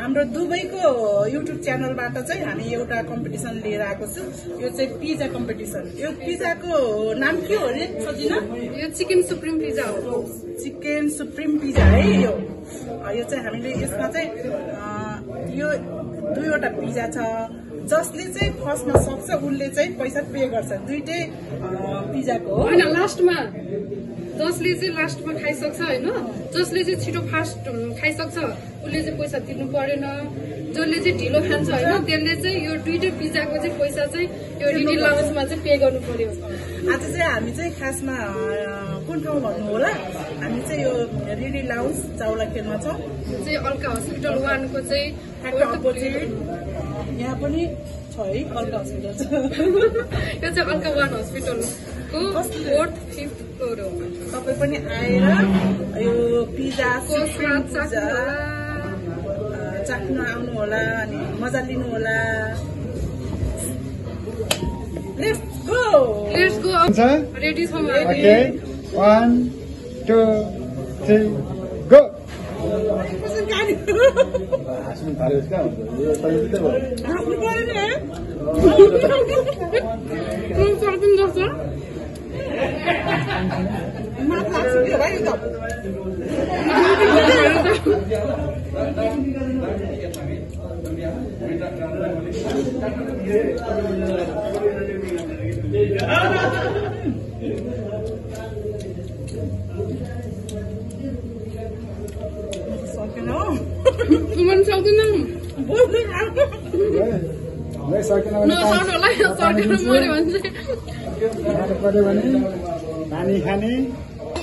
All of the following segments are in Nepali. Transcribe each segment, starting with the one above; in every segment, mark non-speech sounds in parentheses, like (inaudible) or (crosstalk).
हाम्रो दुबईको युट्युब च्यानलबाट चाहिँ हामी एउटा कम्पिटिसन लिएर आएको छु। यो चाहिँ पिज्जा कम्पिटिसन यो पिज्जाको नाम के हो अरे सजिना? यो चिकन सुप्रिम पिज्जा हो। चिकन सुप्रिम पिज्जा है यो। यो चाहिँ हामीले यसमा चाहिँ यो दुईवटा पिज्जा छ। जसले चाहिँ फर्स्टमा सक्छ उसले चाहिँ पैसा पे गर्छ। दुइटै पिज्जाको होइन लास्टमा। जसले चाहिँ लास्टमा खाइसक्छ होइन जसले चाहिँ छिटो फास्ट खाइसक्छ उसले चाहिँ पैसा तिर्नु परेन। जसले चाहिँ ढिलो खान्छ होइन त्यसले चाहिँ यो दुइटै पिज्जाको चाहिँ पैसा चाहिँ यो रिडी लाउन्समा चाहिँ पे गर्नु पर्यो। आज चाहिँ हामी चाहिँ खासमा कुन ठाउँ भन्नु होला? हामी चाहिँ यो रिडी लाउन्स चाउला खेलमा छौँ। चाहिँ अल्का हस्पिटल वानको चाहिँ यहाँ पनि छ है अर्को हस्पिटल छ। (laughs) यो चाहिँ अल्का वान हस्पिटलको फोर्थ फिफ्थ फ्लोर हो तपाईँ पनि आएर यो स्वाद पिज्जा चाख्नु होला। अ, चाख्न आउनु होला अनि मजा लिनु होला। लेट्स गो लेट्स गो हुन्छ? रेडी छौँ okay one two three go हाँस्नु हुन्छ यो सजिलै भयो सक्दिन जस्तो माथि लाग्छ के हो भाइ यो त सकेन हो मन सक्दिनँ नसक्नु होला सकेर मऱ्यो चाहिँ भने पानी खाने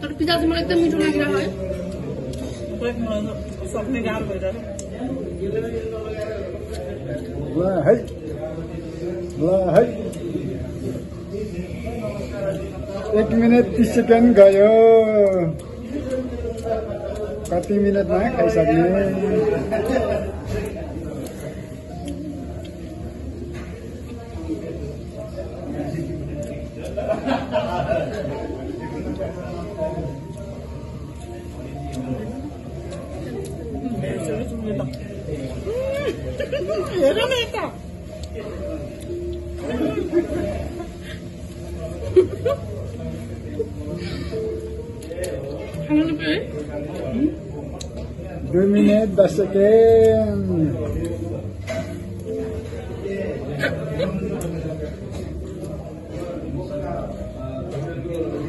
तर पिज्जा चाहिँ मलाई एकदम मिठो लागिरहेको है खोइ मलाई सक्ने गाह्रो भइरहेको ल है ल है एक मिनट तिस सेकेन्ड गयो। कति मिनटमा खाइसक्ने हेर न यता खानु नपाए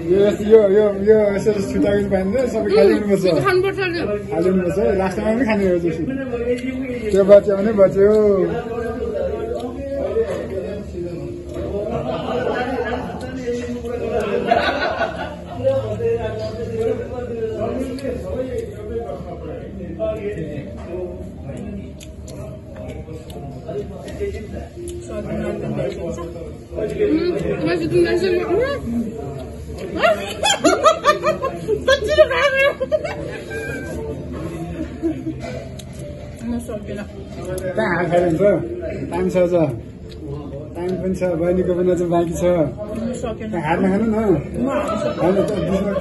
यो यो यो यो यसरी छुट्याउनु पाइँदैन सबै हालिदिनुपर्छ है लास्टमा पनि खाने हो त्यो बच्यो भने बच्यो। मासु तिमीलाई म सक्दिनँ कहाँ हात खाइरहन्छ टाइम छ अझ टाइम पनि छ बहिनीको पनि अझ बाँकी छ म सकेन त्यहाँ हार्न खानु न। होइन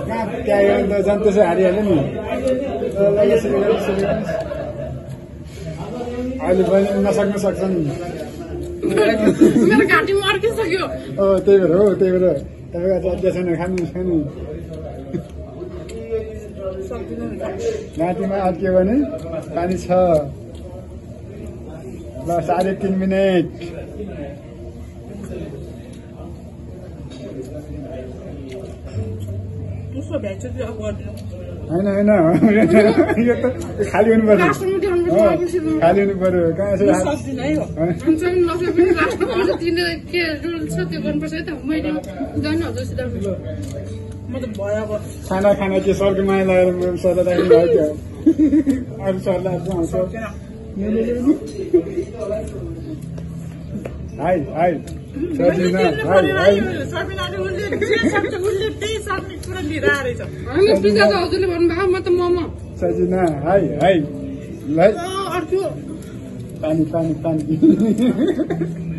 कहाँ त्याग्यो भने त झन् त्यसै हारिहाल्यो नि। अहिले बहिनी नसक्न सक्छन् त्यही भएर हो त्यही भएर तपाईँको छैन खानु खानु सक्दिनँ नि त। माथिमा अड्क्यो भने पानी छ ल साढे तिन मिनट होइन होइन यो त खाली हुनु पर्यो खाली हुनु पर्यो कहाँ खाना खाना के सर्को माया लागेर सदा राख्नु भयो क्या अरू सरलाई आउँछ। Hi hi. हजुरले भन्नुभयो म त मोमो। Sajina high high. ल। अर्को। पानी पानी पानी।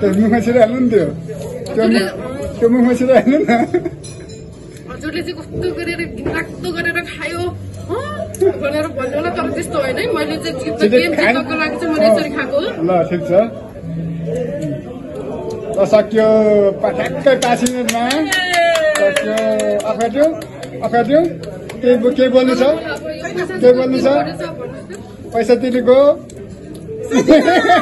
त्यो मुखमा छिराइहाल्नु नि त्यो त्यो मुख त्यो मुखमा छिराइहाल्नु न हजुरले चाहिँ कस्तो गरेर घिनलाग्दो गरेर खायो हँ? भनेर भन्नु होला तर त्यस्तो होइन है मैले चाहिँ गेम। जित्नको लागि चाहिँ मैले यसरी खाएको ल ठिक छ ल सक्यो ठ्याक्कै पाँच मिनटमा सक्यो केही केही बोल्नु छ के बोल्नु छ? पैसा तिरेको (laughs)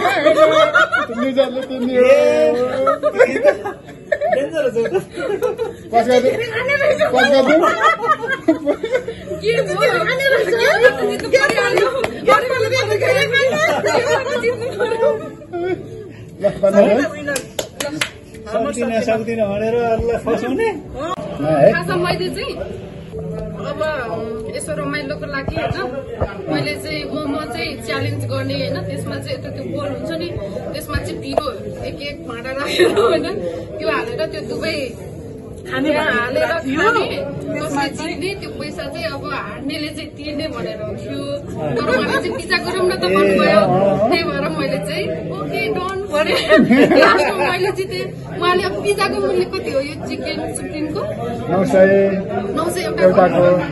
सक्दिनँ भनेर अरूलाई फसाउने। अब यसो रमाइलोको लागि होइन मैले चाहिँ मोमो चाहिँ च्यालेन्ज गर्ने होइन त्यसमा चाहिँ यता त्यो बोल हुन्छ नि त्यसमा चाहिँ ढिलो एक एक भाँडा राखेर होइन त्यो हालेर त्यो दुवै खाने हालेर खाने। कसले जित्ने त्यो पैसा चाहिँ अब हार्नेले चाहिँ तिर्ने भनेर थियो तर उहाँले चाहिँ पिज्जा गरौँ न त भन्नुभयो। त्यही भएर मैले चाहिँ ओके डन भने। लास्टमा मैले जितेँ उहाँले अब पिज्जाको मूल्य कति हो यो चिकन सुप्रिमको? नौ सय नौ सय एउटा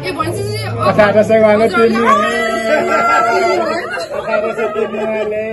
ए भनेपछि अठार सय उहाँले तिर्ने। अठार सय तिर्ने उहाँले.